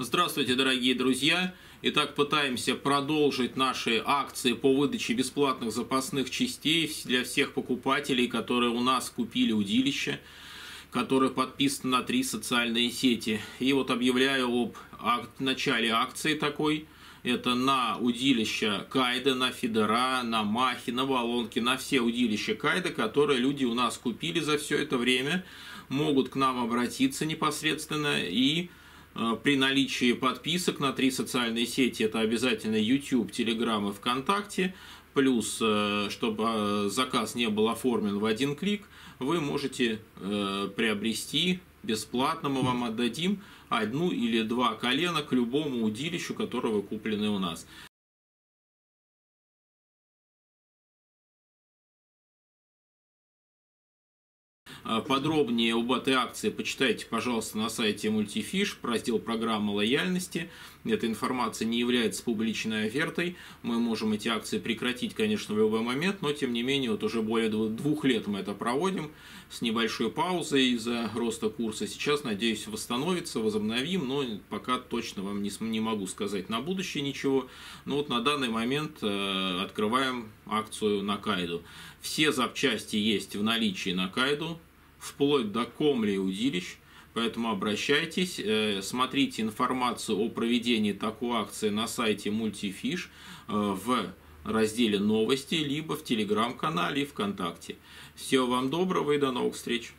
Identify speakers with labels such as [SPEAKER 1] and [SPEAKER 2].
[SPEAKER 1] Здравствуйте, дорогие друзья! Итак, пытаемся продолжить наши акции по выдаче бесплатных запасных частей для всех покупателей, которые у нас купили удилище, которые подписаны на три социальные сети. И вот объявляю об начале акции такой. Это на удилища Кайда, на Федора, на Махи, на Волонки, на все удилища Кайда, которые люди у нас купили за все это время, могут к нам обратиться непосредственно и при наличии подписок на три социальные сети, это обязательно YouTube, Telegram и ВКонтакте, плюс, э, чтобы э, заказ не был оформлен в один клик, вы можете приобрести бесплатно, мы вам отдадим одну или два колена к любому удилищу, которое вы куплены у нас. Подробнее об этой акции почитайте, пожалуйста, на сайте Multifish, раздел программы лояльности. Эта информация не является публичной офертой. Мы можем эти акции прекратить, конечно, в любой момент, но тем не менее, вот уже более двух лет мы это проводим с небольшой паузой из-за роста курса. Сейчас, надеюсь, восстановится, возобновим, но пока точно вам не, не могу сказать на будущее ничего. Но вот на данный момент э, открываем акцию на Кайду. Все запчасти есть в наличии на Кайду, вплоть до комли и удилищ. Поэтому обращайтесь, э, смотрите информацию о проведении такой акции на сайте Multifish э, в разделе новости, либо в телеграм-канале и ВКонтакте. Всего вам доброго и до новых встреч!